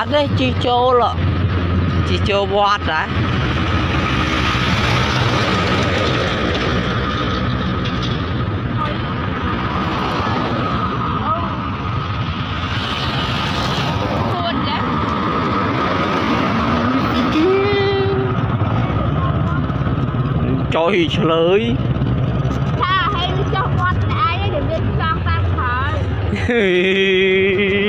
bát đấy chỉ cho là chỉ cho bát đấy cho thì trả lời. Tha hay cho con ai để biết con ta khỏi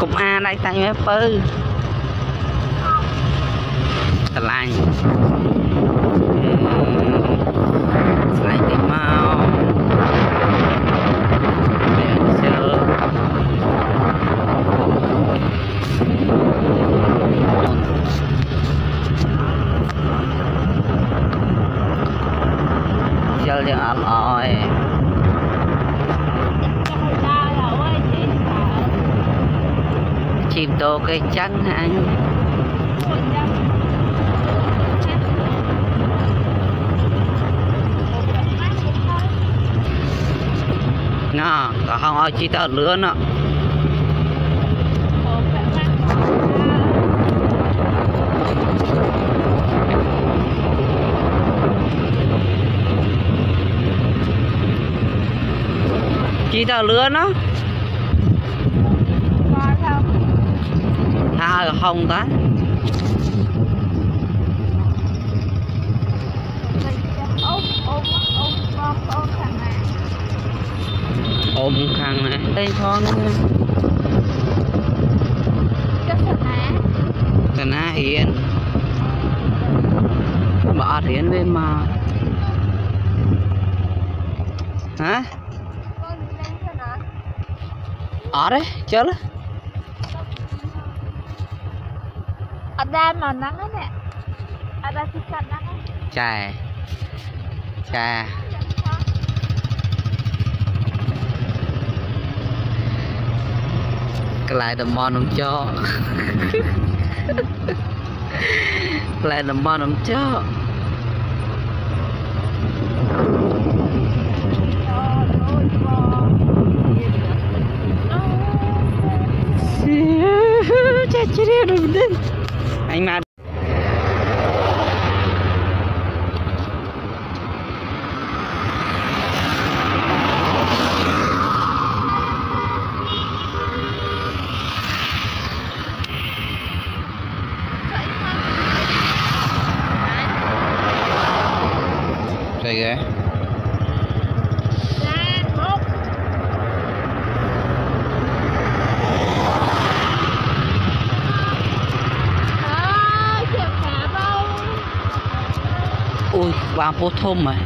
ចុះវត្តឯងđểវាចង់តាមខោ កុំអានឯងតាំងមែនពៅឆ្លាញ់ឆ្លាញ់តិចមកពេលជិលជិលយ៉ាងអត់ល្អឯង đồ cây chanh hả anh? Nó có không ai chi tao lứa nữa, chi tao lứa nó. tha là không ta អូអូអូបងប្អូនខាងណា ôm khăn này đây con ចុះខាងណា cái ná hiền bỏ hiền lên mà hả កូនលេងទៅណា ở đấy chết អត់ដែរមកហ្នឹងណាអត់ដែរទីកាត់ហ្នឹងចាចាកន្លែងតំបន់នឹងចោកន្លែងតំបន់នឹងចោចាជ្រាបដល់មិនដឹង anh mà Đây ghê. អើយ